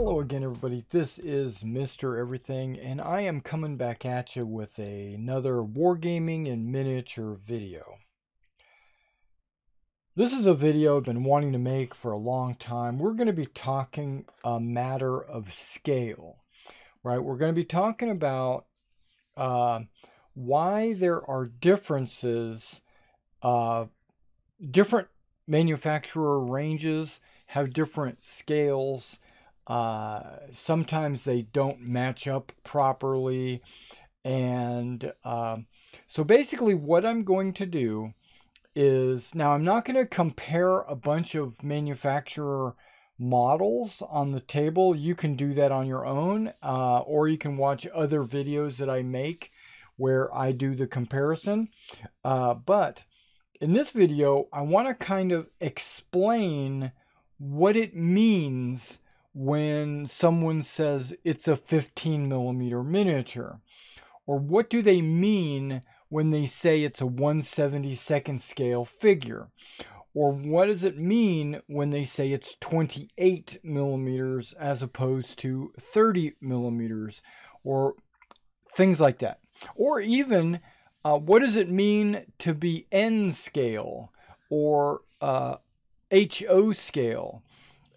Hello again, everybody. This is Mr. Everything, and I am coming back at you with a, another wargaming in miniature video. This is a video I've been wanting to make for a long time. We're going to be talking a matter of scale, right? We're going to be talking about uh, why there are differences, uh, different manufacturer ranges have different scales uh, sometimes they don't match up properly. And uh, so basically, what I'm going to do is now I'm not going to compare a bunch of manufacturer models on the table. You can do that on your own, uh, or you can watch other videos that I make where I do the comparison. Uh, but in this video, I want to kind of explain what it means when someone says it's a 15 millimeter miniature? Or what do they mean when they say it's a 172nd scale figure? Or what does it mean when they say it's 28 millimeters as opposed to 30 millimeters? Or things like that. Or even, uh, what does it mean to be N scale or uh, HO scale,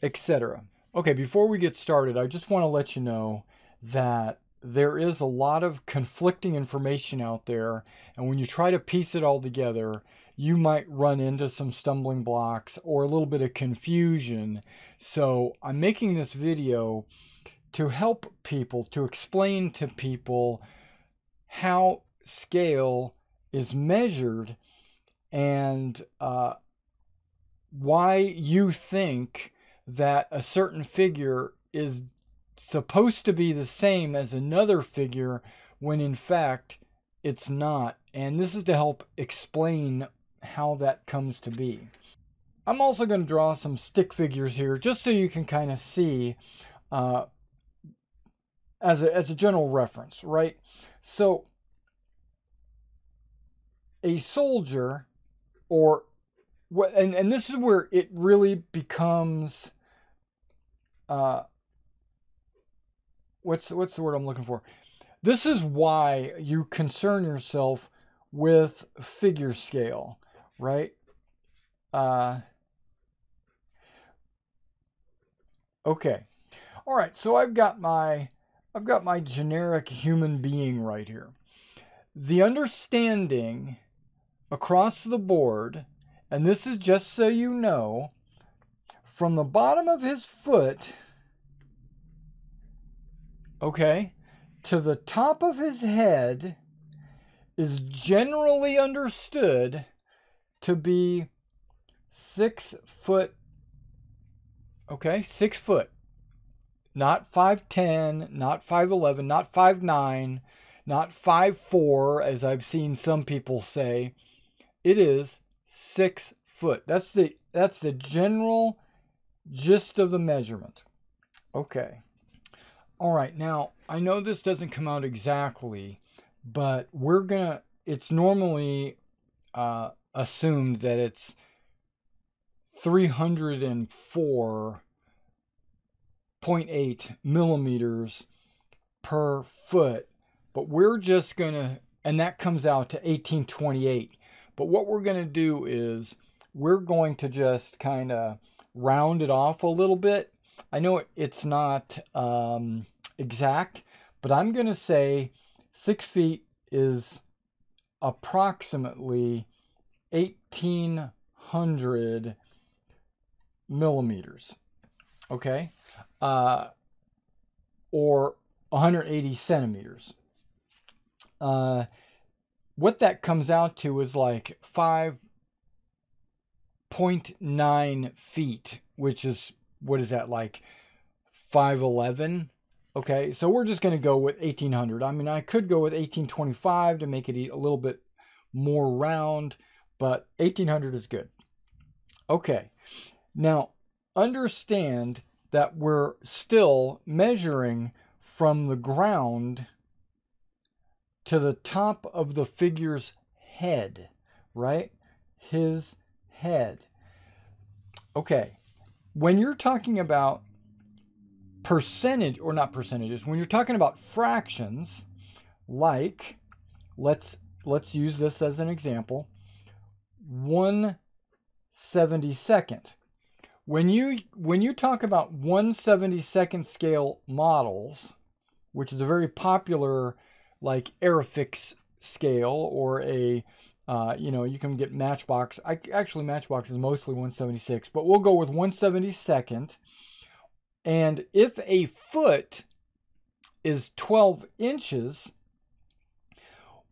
etc.? Okay, before we get started, I just want to let you know that there is a lot of conflicting information out there, and when you try to piece it all together, you might run into some stumbling blocks or a little bit of confusion. So, I'm making this video to help people, to explain to people how scale is measured and uh, why you think that a certain figure is supposed to be the same as another figure when in fact it's not. And this is to help explain how that comes to be. I'm also going to draw some stick figures here just so you can kind of see uh, as, a, as a general reference, right? So a soldier or what and, and this is where it really becomes uh what's what's the word I'm looking for? This is why you concern yourself with figure scale, right? Uh Okay. All right, so I've got my I've got my generic human being right here. The understanding across the board and this is just so you know, from the bottom of his foot, okay, to the top of his head is generally understood to be six foot, okay, six foot. Not 5'10, not 5'11, not 5'9, not 5'4, as I've seen some people say. It is six foot. That's the that's the general gist of the measurement. Okay. All right. Now, I know this doesn't come out exactly, but we're to it's normally uh, assumed that it's 304.8 millimeters per foot, but we're just to, and that comes out to 1828. But what we're going to do is we're going to just kind of round it off a little bit. I know it's not um, exact, but I'm going to say six feet is approximately 1800 millimeters. Okay? Uh, or 180 centimeters. Uh, what that comes out to is like 5.9 feet, which is, what is that, like 5'11? Okay, so we're just going to go with 1800. I mean, I could go with 1825 to make it a little bit more round, but 1800 is good. Okay, now understand that we're still measuring from the ground to the top of the figure's head, right? His head. Okay, when you're talking about percentage, or not percentages, when you're talking about fractions, like, let's, let's use this as an example, 1 72nd. When you, when you talk about 172nd scale models, which is a very popular like Airfix scale or a uh, you know, you can get Matchbox. I, actually, Matchbox is mostly 176, but we'll go with 172nd. And if a foot is 12 inches,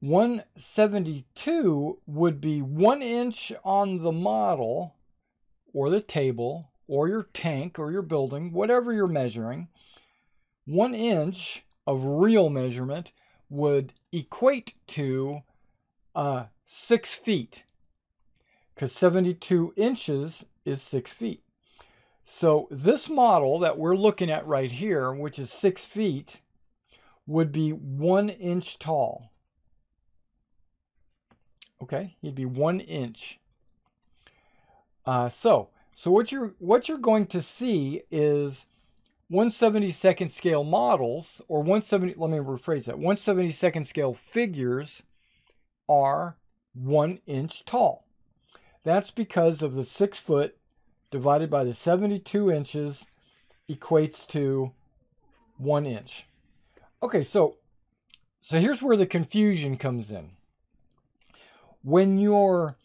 172 would be one inch on the model or the table or your tank or your building, whatever you're measuring. One inch of real measurement would equate to uh, six feet because 72 inches is six feet. So this model that we're looking at right here, which is six feet, would be one inch tall. Okay, he'd be one inch. Uh, so, so what you're what you're going to see is 172nd scale models, or 170. Let me rephrase that. 172nd scale figures are one inch tall. That's because of the six foot divided by the 72 inches equates to one inch. Okay, so so here's where the confusion comes in. When you're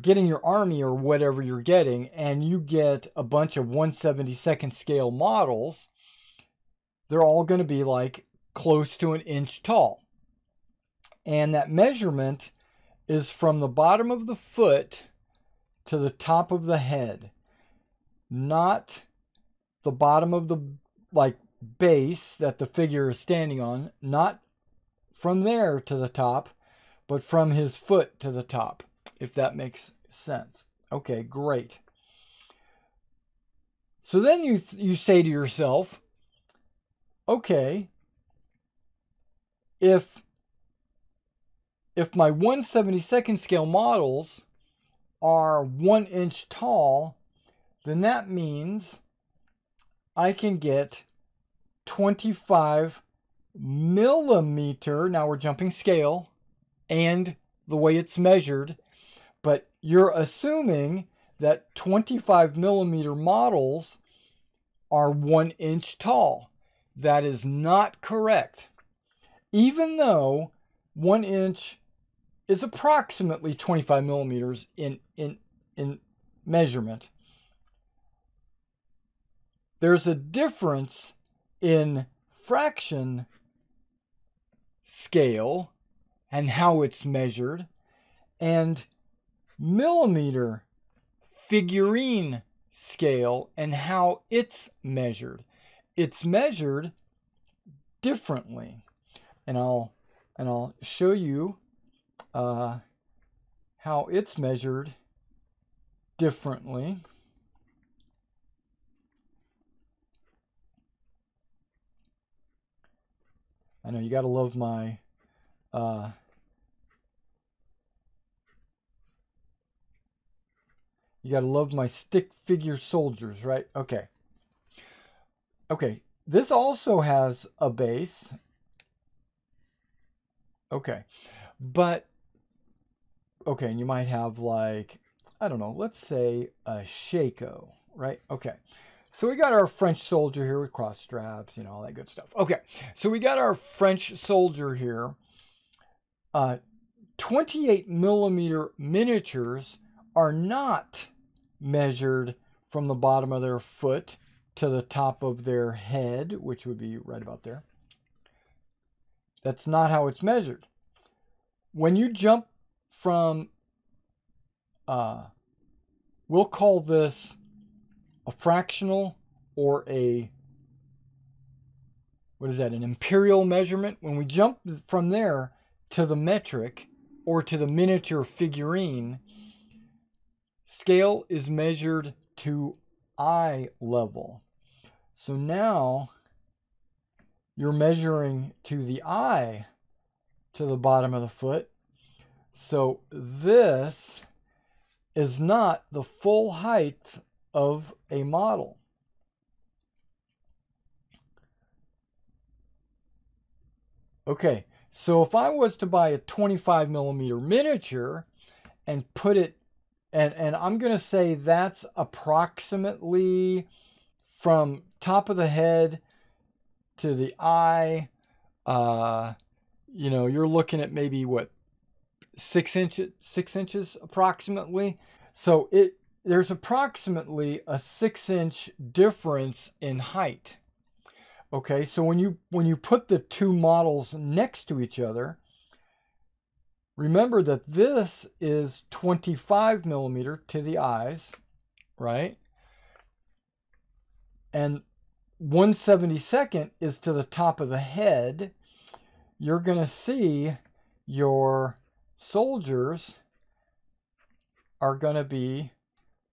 getting your army or whatever you're getting, and you get a bunch of 172nd scale models, they're all going to be like close to an inch tall. And that measurement is from the bottom of the foot to the top of the head, not the bottom of the like base that the figure is standing on, not from there to the top, but from his foot to the top, if that makes sense. Okay, great. So then you you say to yourself, okay, if if my 172nd scale models are one inch tall, then that means I can get 25 millimeter. Now we're jumping scale and the way it's measured, but you're assuming that 25 millimeter models are one inch tall. That is not correct. Even though one inch is approximately 25 millimeters in, in, in measurement. There's a difference in fraction scale and how it's measured and millimeter figurine scale and how it's measured. It's measured differently. And I'll and I'll show you uh, how it's measured differently. I know you got to love my uh, you got to love my stick figure soldiers, right? Okay. Okay, this also has a base. Okay, but okay, and you might have like, I don't know, let's say a Shako, right? Okay. So we got our French soldier here with cross straps, you know, all that good stuff. Okay, so we got our French soldier here. Uh, 28 millimeter miniatures are not measured from the bottom of their foot to the top of their head, which would be right about there. That's not how it's measured. When you jump from, uh, we'll call this a fractional or a, what is that, an imperial measurement. When we jump from there to the metric or to the miniature figurine, scale is measured to eye level. So now you're measuring to the eye to the bottom of the foot. So this is not the full height of a model. Okay, so if I was to buy a 25 millimeter miniature and put it and, and I'm to say that's approximately from top of the head to the eye, uh, you know, you're looking at maybe what six inches, six inches approximately. So it there's approximately a six inch difference in height. Okay, so when you when you put the two models next to each other, remember that this is 25 millimeter to the eyes, right? And 172nd is to the top of the head. You're going to see your soldiers are going to be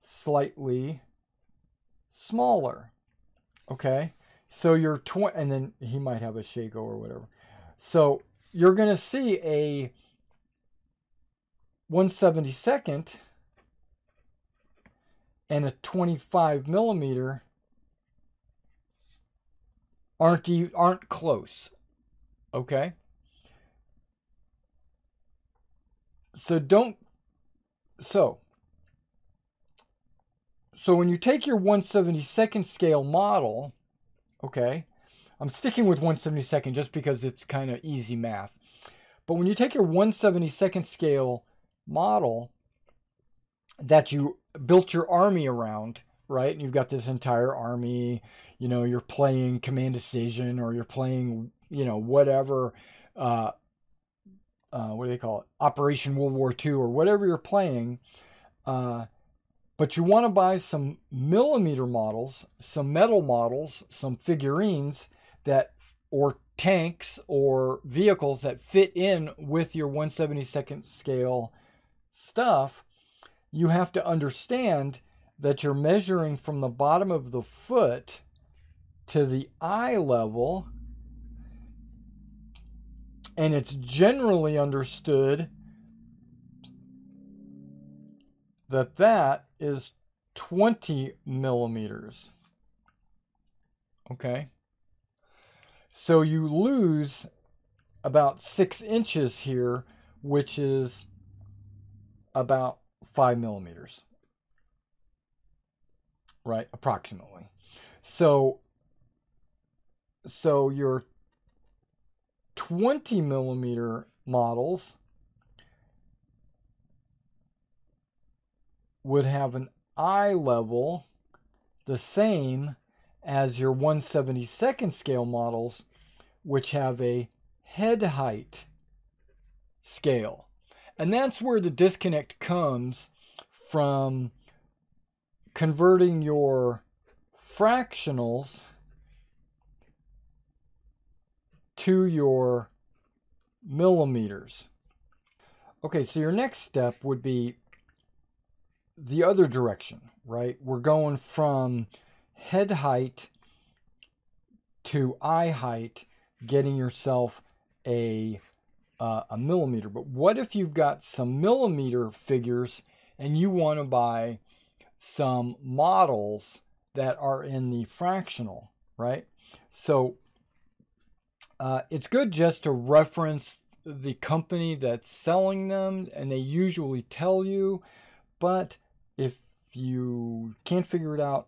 slightly smaller. Okay? So you're 20, and then he might have a Shako or whatever. So you're going to see a 172nd and a 25 millimeter aren't you aren't close. Okay? So don't so so when you take your 172nd scale model, okay, I'm sticking with 172nd just because it's kind of easy math. But when you take your 172nd scale model that you built your army around, right? And you've got this entire army, you know, you're playing Command Decision or you're playing, you know, whatever, uh, uh, what do they call it? Operation World War II or whatever you're playing. Uh, but you want to buy some millimeter models, some metal models, some figurines that, or tanks or vehicles that fit in with your 172nd scale stuff. You have to understand that you're measuring from the bottom of the foot to the eye level. And it's generally understood that that is 20 millimeters. Okay. So you lose about six inches here, which is about five millimeters. Right, approximately. So, so your 20 millimeter models would have an eye level the same as your 172nd scale models, which have a head height scale. And that's where the disconnect comes from converting your fractionals to your millimeters. Okay, so your next step would be the other direction, right? We're going from head height to eye height, getting yourself a uh, a millimeter. But what if you've got some millimeter figures and you want to buy some models that are in the fractional, right? So uh, it's good just to reference the company that's selling them, and they usually tell you, but if you can't figure it out,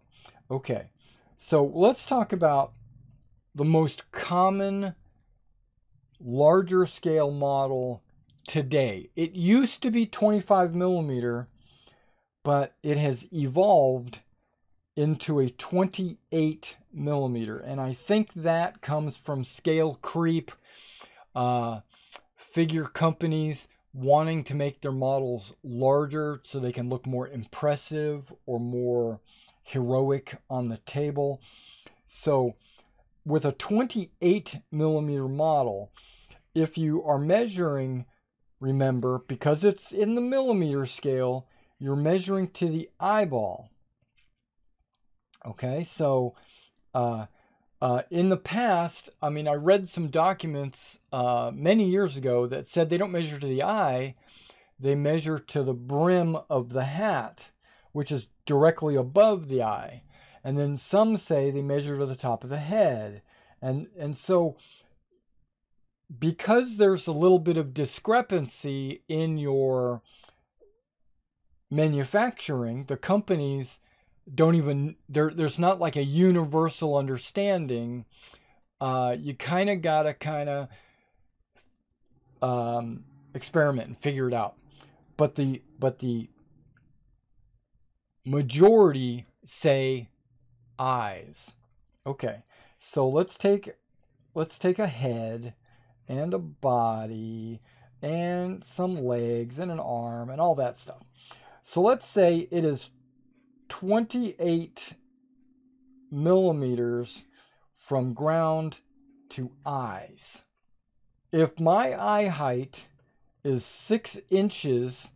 okay. So let's talk about the most common larger scale model today. It used to be 25 millimeter, but it has evolved into a 28 millimeter. And I think that comes from scale creep, uh, figure companies wanting to make their models larger so they can look more impressive or more heroic on the table. So with a 28 millimeter model, if you are measuring, remember, because it's in the millimeter scale, you're measuring to the eyeball. Okay, so uh, uh, in the past, I mean, I read some documents uh, many years ago that said they don't measure to the eye, they measure to the brim of the hat, which is directly above the eye. And then some say they measure to the top of the head. And, and so because there's a little bit of discrepancy in your manufacturing, the companies don't even there. There's not like a universal understanding. Uh, you kind of gotta kind of um, experiment and figure it out. But the but the majority say eyes. Okay, so let's take let's take a head and a body and some legs and an arm and all that stuff. So let's say it is 28 millimeters from ground to eyes. If my eye height is six inches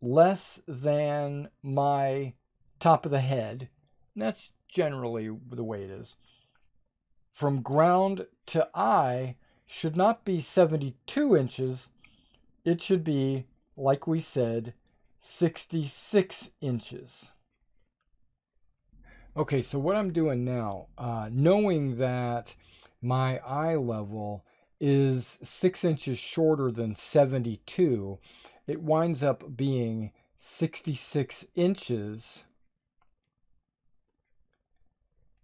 less than my top of the head, that's generally the way it is, from ground to eye should not be 72 inches. It should be, like we said, 66 inches. Okay, so what I'm doing now, uh, knowing that my eye level is six inches shorter than 72, it winds up being 66 inches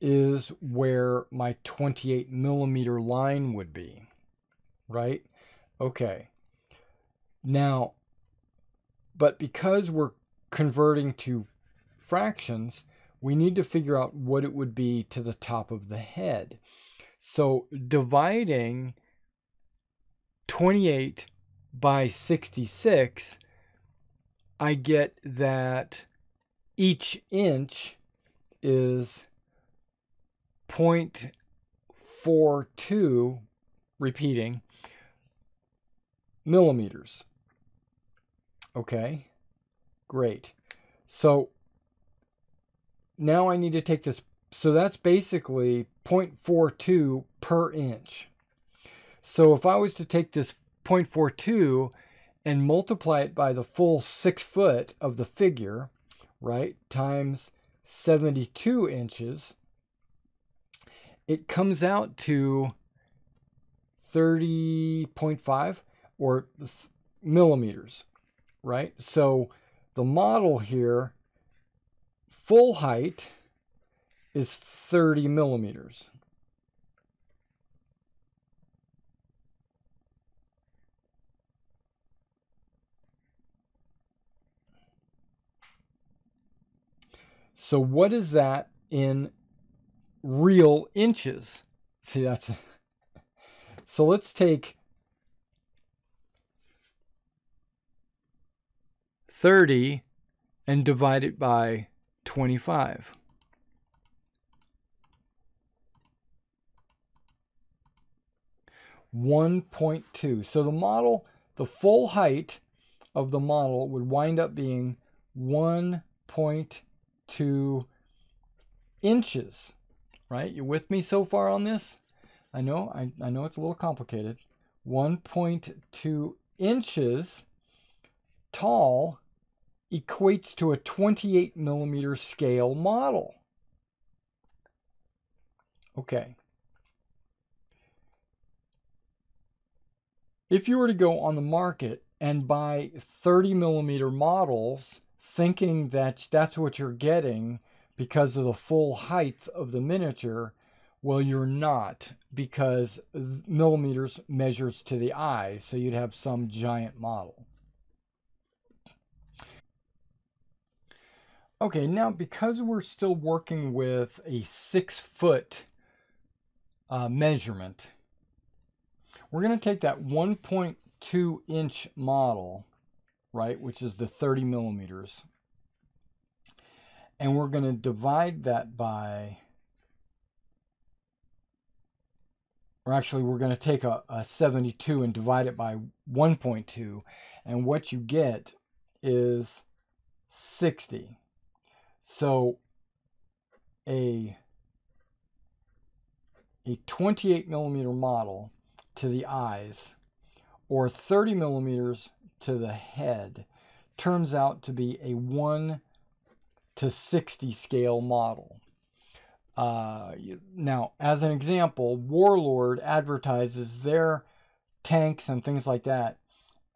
is where my 28 millimeter line would be, right? Okay. Now, but because we're converting to fractions, we need to figure out what it would be to the top of the head. So dividing 28 by 66, I get that each inch is 0.42, repeating, millimeters. Okay, great. So now I need to take this. So that's basically 0.42 per inch. So if I was to take this 0.42 and multiply it by the full six foot of the figure, right, times 72 inches, it comes out to 30.5 or millimeters, right? So the model here, full height is 30 millimeters. So what is that in real inches? See, that's so. Let's take thirty and divide it by twenty-five. One point two. So the model, the full height of the model would wind up being one point two inches, right? You with me so far on this? I know, I, I know it's a little complicated. 1.2 inches tall equates to a 28 millimeter scale model. Okay. If you were to go on the market and buy 30 millimeter models thinking that that's what you're getting because of the full height of the miniature, well, you're not because millimeters measures to the eye, so you'd have some giant model. Okay, now because we're still working with a six foot uh, measurement, we're going to take that 1.2 inch model right, which is the 30 millimeters. And we're going to divide that by, or actually, we're going to take a, a 72 and divide it by 1.2. And what you get is 60. So a, a 28 millimeter model to the eyes or 30 millimeters to the head turns out to be a 1 to 60 scale model. Uh, now, as an example, Warlord advertises their tanks and things like that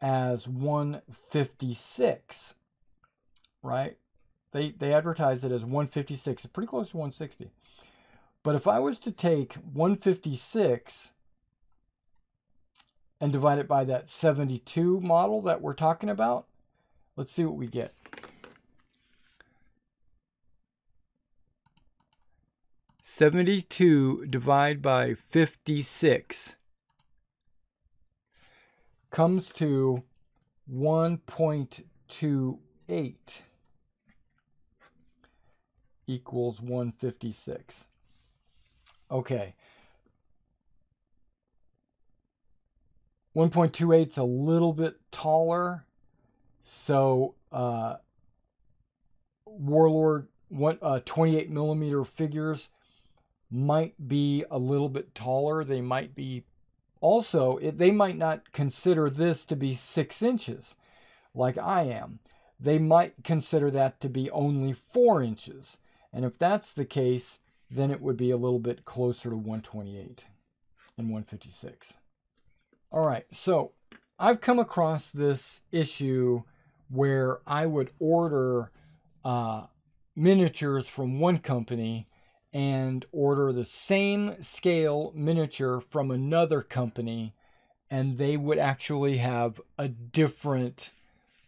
as 156, right? They, they advertise it as 156, It's pretty close to 160. But if I was to take 156 and divide it by that 72 model that we're talking about, let's see what we get. Seventy-two divided by fifty-six comes to one point two eight equals one fifty-six. Okay. 1.28 is a little bit taller. So, uh, Warlord one, uh, 28 millimeter figures might be a little bit taller. They might be also, it, they might not consider this to be six inches like I am. They might consider that to be only four inches. And if that's the case, then it would be a little bit closer to 128 and 156. All right, so I've come across this issue where I would order uh, miniatures from one company and order the same scale miniature from another company, and they would actually have a different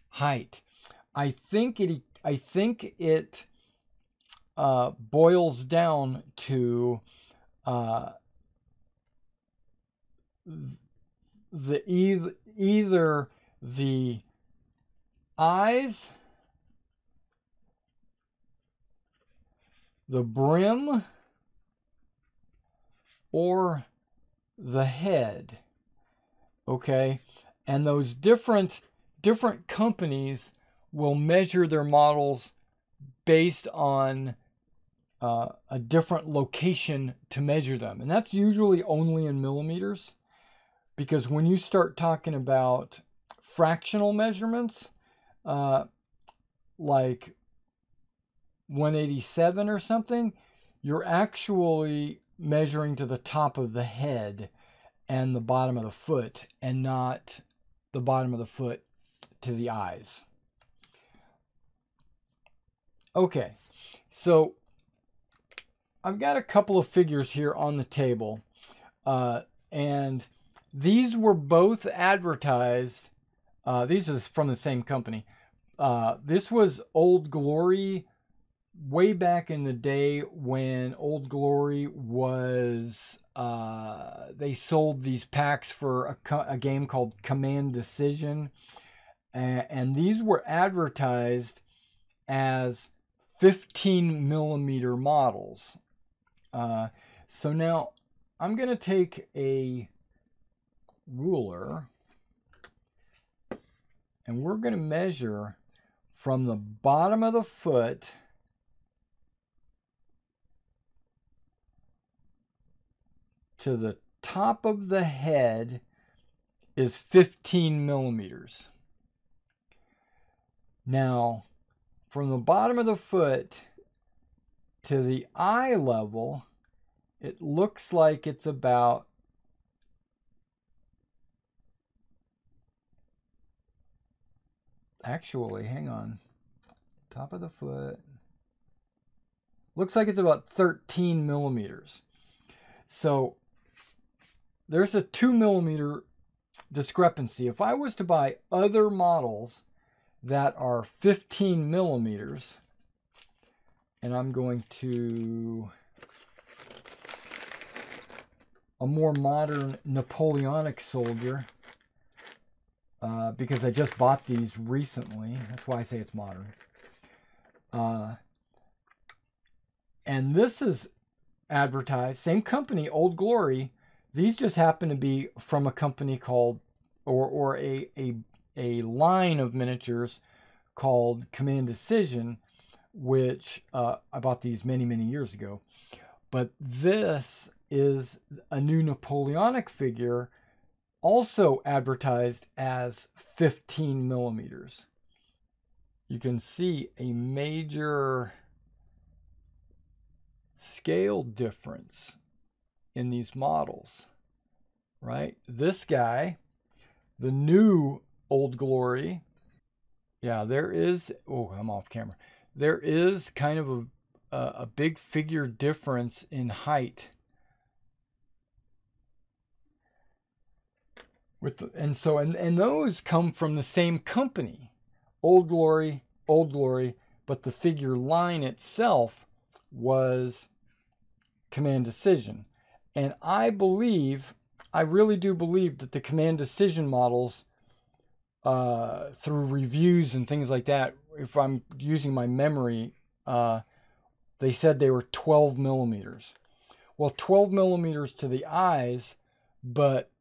height. I think it. I think it uh, boils down to uh, the either, either the eyes, the brim, or the head. Okay, and those different different companies will measure their models based on uh, a different location to measure them. And that's usually only in millimeters because when you start talking about fractional measurements, uh, like 187 or something, you're actually measuring to the top of the head and the bottom of the foot and not the bottom of the foot to the eyes. Okay, so I've got a couple of figures here on the table, uh, and these were both advertised. Uh, these is from the same company. Uh, this was Old Glory way back in the day when Old Glory was. Uh, they sold these packs for a, a game called Command Decision, and these were advertised as 15 millimeter models. Uh, so now I'm going to take a ruler and we're going to measure from the bottom of the foot to the top of the head is 15 millimeters. Now, from the bottom of the foot to the eye level, it looks like it's about actually, hang on. Top of the foot. Looks like it's about 13 millimeters. So there's a two millimeter discrepancy. If I was to buy other models that are 15 millimeters, and I'm going to a more modern Napoleonic soldier uh, because I just bought these recently. That's why I say it's modern. Uh, and this is advertised, same company, Old Glory. These just happen to be from a company called, or, or a, a, a line of miniatures called Command Decision which uh, I bought these many, many years ago. But this is a new Napoleonic figure, also advertised as 15 millimeters. You can see a major scale difference in these models, right? This guy the new Old Glory. Yeah, there is. Oh, I'm off camera. There is kind of a a, big figure difference in height. With the, and so and and those come from the same company, Old Glory, Old Glory, but the figure line itself was Command Decision. And I believe, I really do believe that the Command Decision models, uh, through reviews and things like that, if I'm using my memory, uh, they said they were 12 millimeters. Well, 12 millimeters to the eyes, but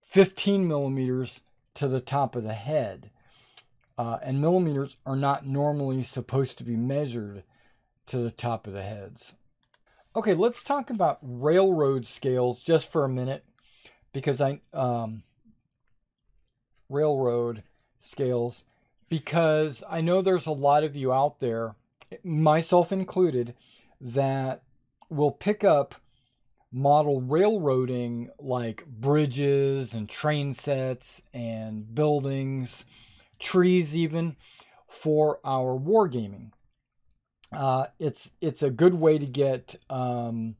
15 millimeters to the top of the head. Uh, and millimeters are not normally supposed to be measured to the top of the heads. Okay, let's talk about railroad scales just for a minute because I um, railroad scales because I know there's a lot of you out there, myself included, that will pick up model railroading like bridges and train sets and buildings trees even for our wargaming. Uh, it's it's a good way to get um,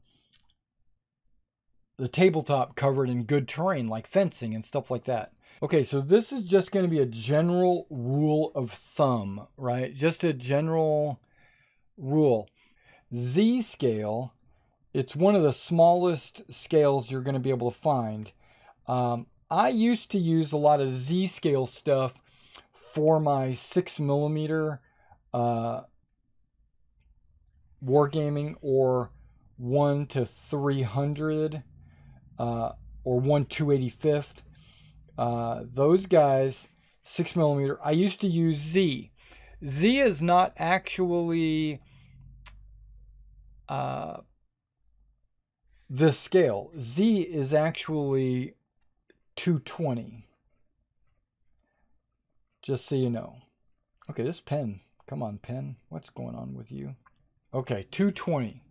the tabletop covered in good terrain like fencing and stuff like that. Okay, so this is just going to be a general rule of thumb, right? Just a general rule. Z scale, it's one of the smallest scales you're going to be able to find. Um, I used to use a lot of Z scale stuff for my six millimeter uh, wargaming or one to 300 uh, or one 285th. Uh, those guys, six millimeter. I used to use Z. Z is not actually uh, the scale. Z is actually 220. Just so you know. Okay, this pen. Come on, pen. What's going on with you? Okay, 220.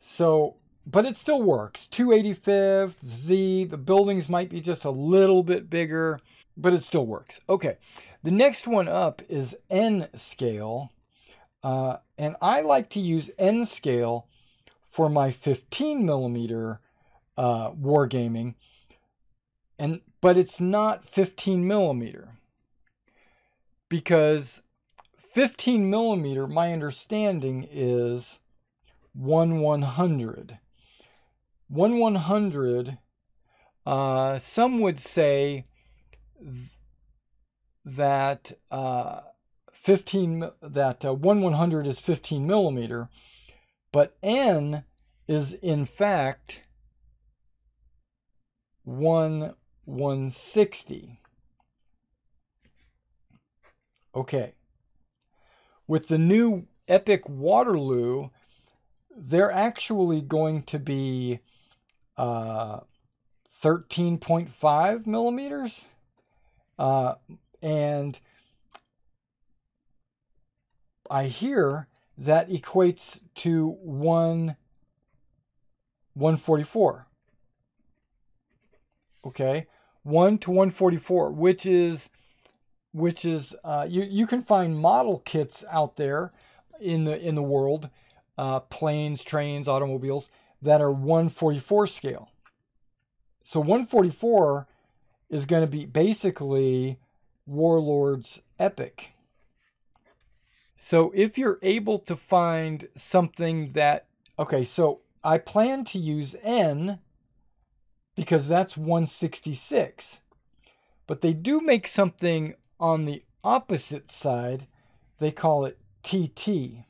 So, but it still works. 285th, Z. The buildings might be just a little bit bigger, but it still works. Okay, the next one up is N scale. Uh, and I like to use N scale for my 15 millimeter uh, wargaming. And, but it's not 15 millimeter because 15 millimeter, my understanding is 1 100. 1 100, uh, some would say th- that uh, 15 that uh, 1 100 is 15 millimeter, but N is in fact 1 160. Okay. With the new Epic Waterloo, they're actually going to be uh, 13.5 millimeters. Uh, and I hear that equates to 1 144. Okay? 1 to 144, which is which is uh, you you can find model kits out there in the in the world, uh, planes, trains, automobiles that are 144 scale. So 144 is going to be basically Warlord's epic. So if you're able to find something that okay, so I plan to use N because that's 166. But they do make something on the opposite side, they call it TT.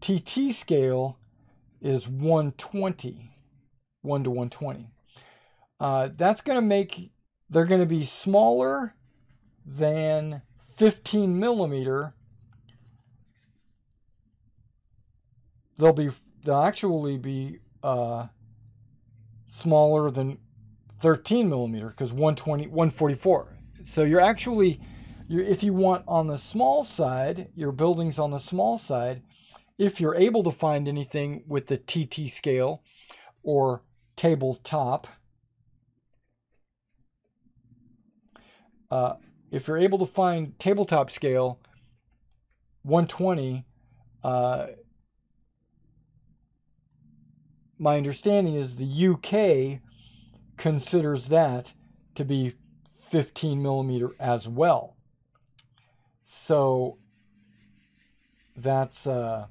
TT scale is 120, 1 to 120. Uh, that's going to make, they're going to be smaller than 15 millimeter. They'll be, they'll actually be uh, smaller than 13 millimeter because 120 144 so you're actually you're, if you want on the small side your buildings on the small side if you're able to find anything with the tt scale or tabletop uh, if you're able to find tabletop scale 120, uh, my understanding is the UK considers that to be 15 millimeter as well. So that's uh,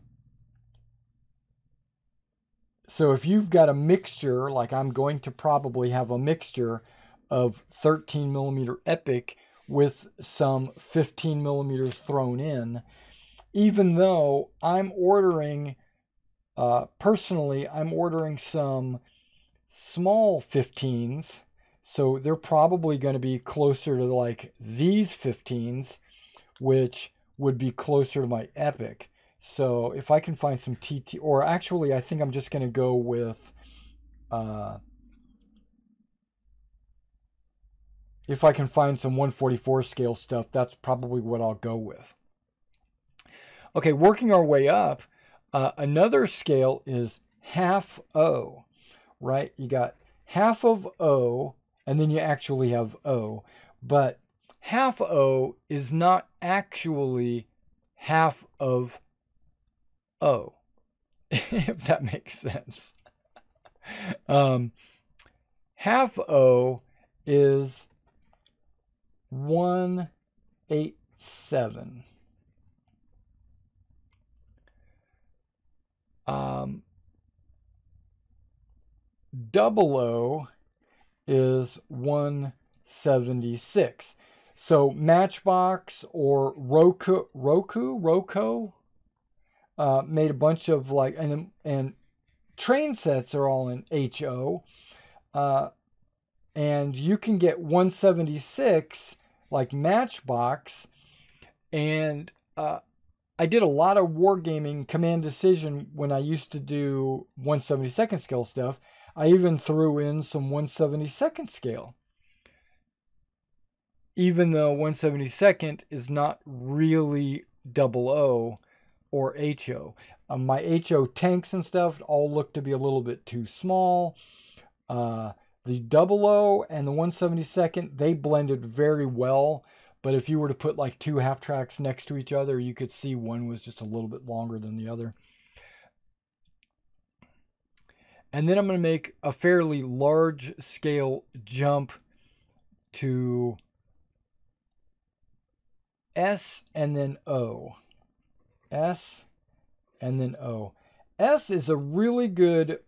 so if you've got a mixture, like I'm going to probably have a mixture of 13 millimeter epic with some 15 millimeters thrown in, even though I'm ordering, uh, personally, I'm ordering some small 15s. So they're probably going to be closer to like these 15s, which would be closer to my Epic. So if I can find some TT, or actually, I think I'm just going to go with, uh, if I can find some 144 scale stuff, that's probably what I'll go with. Okay, working our way up, uh, another scale is half O, right? You got half of O, and then you actually have O. But half O is not actually half of O, if that makes sense. Um, half O is 187. Um, double O is 176. So Matchbox or Roco, Roco, Roco, uh, made a bunch of like and and train sets are all in HO, uh, and you can get 176 like Matchbox, and uh, I did a lot of wargaming command decision when I used to do 172nd scale stuff. I even threw in some 172nd scale. Even though 172nd is not really double O or HO. Um, my HO tanks and stuff all look to be a little bit too small. Uh, the double O and the 172nd, they blended very well. But if you were to put like two half tracks next to each other, you could see one was just a little bit longer than the other. And then I'm going to make a fairly large scale jump to S and then O. S and then O. S is a really good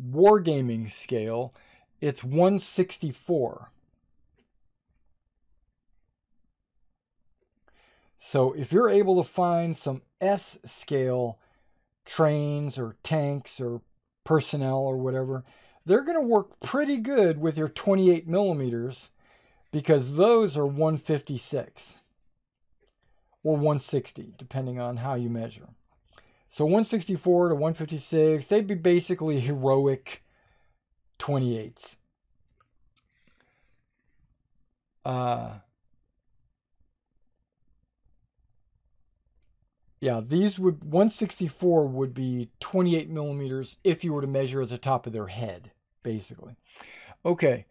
wargaming scale. It's 164. So if you're able to find some S scale trains or tanks or personnel or whatever, they're going to work pretty good with your 28 millimeters because those are 156 or 160, depending on how you measure. So 164 to 156, they'd be basically heroic 28s. Uh, Yeah, these would 164 would be 28 millimeters if you were to measure at the top of their head, basically. Okay.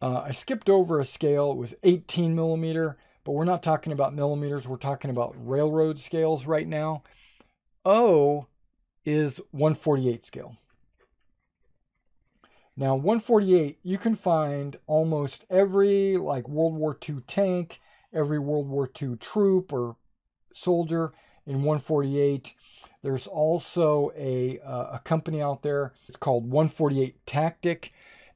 Uh, I skipped over a scale. It was 18 millimeter, but we're not talking about millimeters. We're talking about railroad scales right now. O is 148 scale. Now, 148, you can find almost every like World War II tank, every World War II troop or soldier in 148. There's also a, uh, a company out there. It's called 148 Tactic.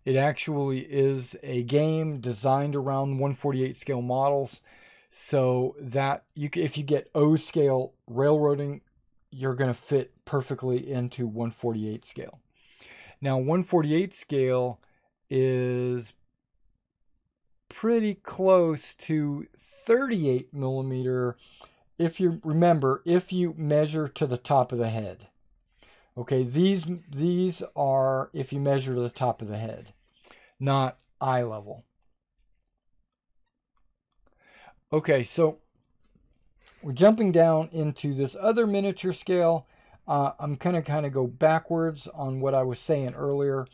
It actually is a game designed around 148 scale models. So that you if you get O scale railroading, you're going to fit perfectly into 148 scale. Now 148 scale is pretty close to 38 millimeter if you remember, if you measure to the top of the head. Okay, these these are if you measure to the top of the head, not eye level. Okay, so we're jumping down into this other miniature scale. Uh, I'm going to kind of go backwards on what I was saying earlier.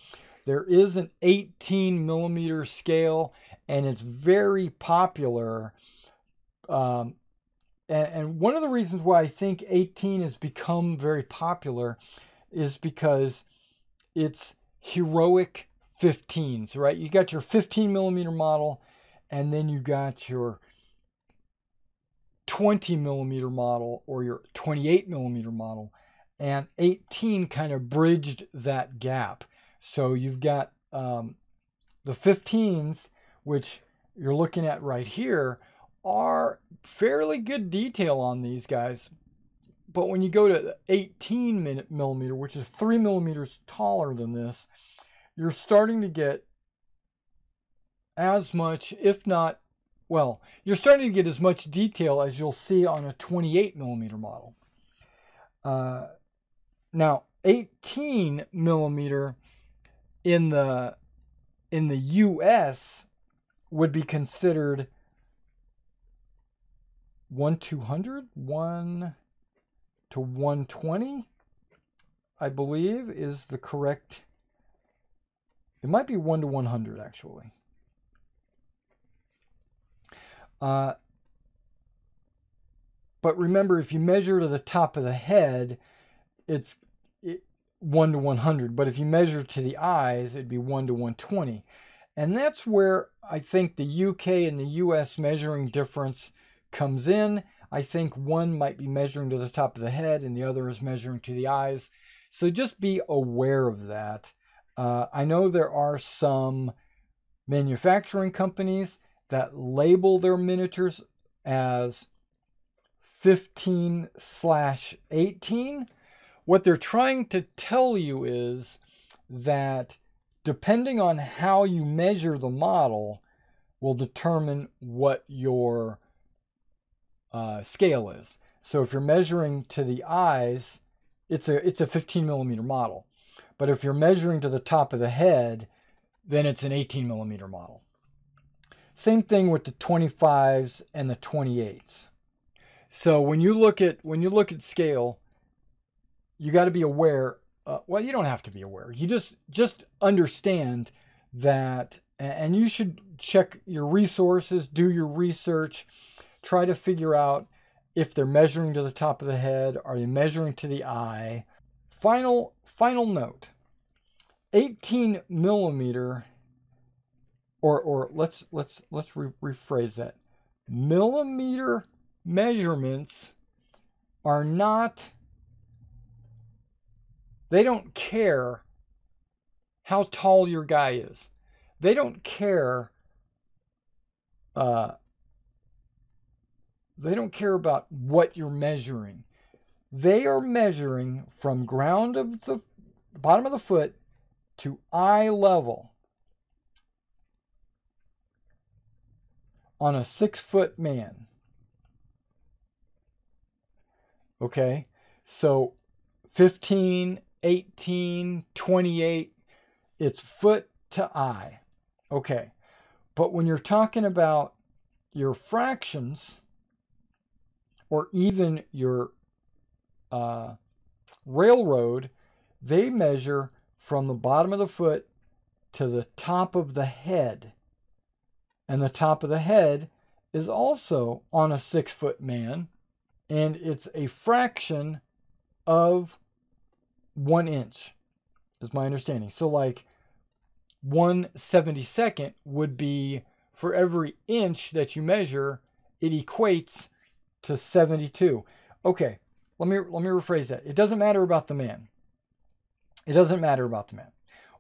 There is an 18 millimeter scale, and it's very popular. Um, and, and one of the reasons why I think 18 has become very popular is because it's heroic 15s, right? You got your 15 millimeter model, and then you got your 20 millimeter model or your 28 millimeter model. And 18 kind of bridged that gap. So you've got um, the 15s, which you're looking at right here, are fairly good detail on these guys. But when you go to 18 millimeter, which is three millimeters taller than this, you're starting to get as much, if not, well, you're starting to get as much detail as you'll see on a 28 millimeter model. Uh, now, 18 millimeter in the in the U.S. would be considered one 200, one to 120, I believe, is the correct. It might be 1 to 100, actually. Uh, but remember, if you measure to the top of the head, it's 1 to 100. But if you measure to the eyes, it'd be 1 to 120. And that's where I think the UK and the US measuring difference comes in. I think one might be measuring to the top of the head and the other is measuring to the eyes. So just be aware of that. Uh, I know there are some manufacturing companies that label their miniatures as 15 slash 18. What they're trying to tell you is that depending on how you measure the model will determine what your uh, scale is. So if you're measuring to the eyes, it's a it's a 15 millimeter model. But if you're measuring to the top of the head, then it's an 18 millimeter model. Same thing with the 25s and the 28s. So when you look at when you look at scale, you got to be aware. Uh, well, you don't have to be aware. You just just understand that, and you should check your resources, do your research try to figure out if they're measuring to the top of the head, are they measuring to the eye? Final final note. 18 millimeter or or let's let's let's re- rephrase that. Millimeter measurements are not they don't care how tall your guy is. They don't care uh, they don't care about what you're measuring. They are measuring from ground of the bottom of the foot to eye level on a six foot man. Okay, so 15, 18, 28, it's foot to eye. Okay, but when you're talking about your fractions, or even your uh, railroad, they measure from the bottom of the foot to the top of the head. And the top of the head is also on a six foot man, and it's a fraction of one inch, is my understanding. So, like one seventy second would be for every inch that you measure, it equates to 72. Okay, let me let me rephrase that. It doesn't matter about the man. It doesn't matter about the man.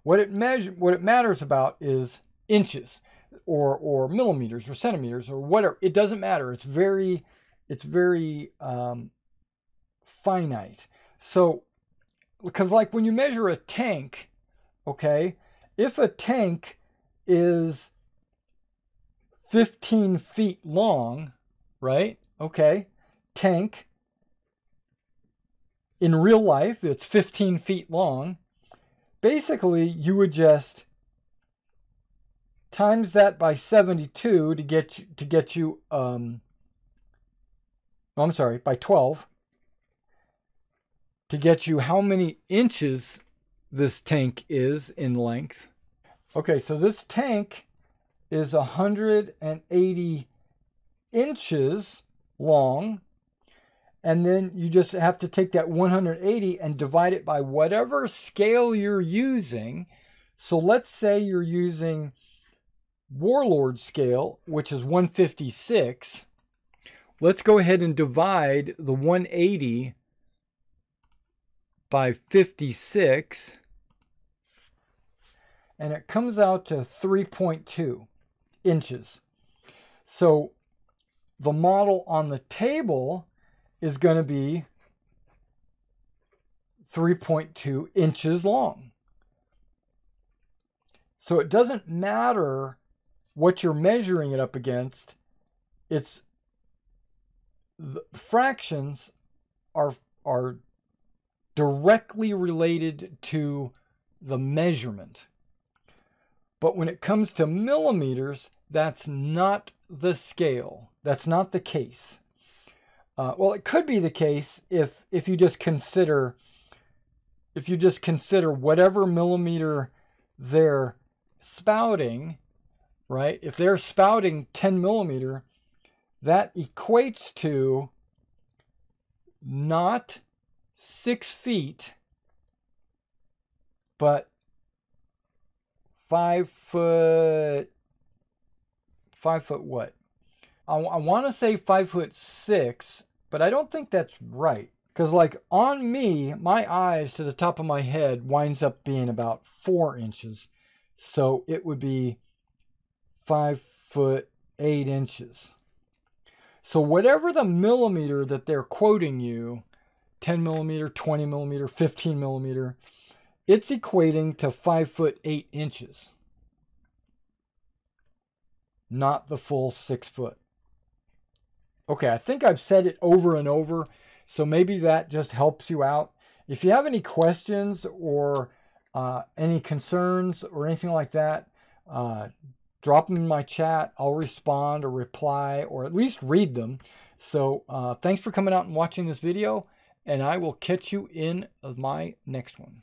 What it measure what it matters about is inches or or millimeters or centimeters or whatever. It doesn't matter. It's very it's very um, finite. So because like when you measure a tank, okay, if a tank is 15 feet long, right? Okay, tank. In real life, it's 15 feet long. Basically, you would just times that by 72 to get you, to get you um I'm sorry, by 12 to get you how many inches this tank is in length. Okay, so this tank is 180 inches long. And then you just have to take that 180 and divide it by whatever scale you're using. So let's say you're using Warlord scale, which is 156. Let's go ahead and divide the 180 by 56. And it comes out to 3.2 inches. So the model on the table is going to be 3.2 inches long. So it doesn't matter what you're measuring it up against. It's the fractions are are directly related to the measurement. But when it comes to millimeters, that's not the scale. That's not the case. Uh, well, it could be the case if if you just consider if you just consider whatever millimeter they're spouting, right? If they're spouting 10 millimeter, that equates to not six feet, but five foot, five foot what? I, I want to say five foot six, but I don't think that's right. Because, like, on me, my eyes to the top of my head winds up being about four inches. So it would be five foot eight inches. So, whatever the millimeter that they're quoting you 10 millimeter, 20 millimeter, 15 millimeter it's equating to five foot eight inches, not the full six foot. Okay, I think I've said it over and over, so maybe that just helps you out. If you have any questions or uh, any concerns or anything like that, uh, drop them in my chat. I'll respond or reply or at least read them. So uh, thanks for coming out and watching this video, and I will catch you in my next one.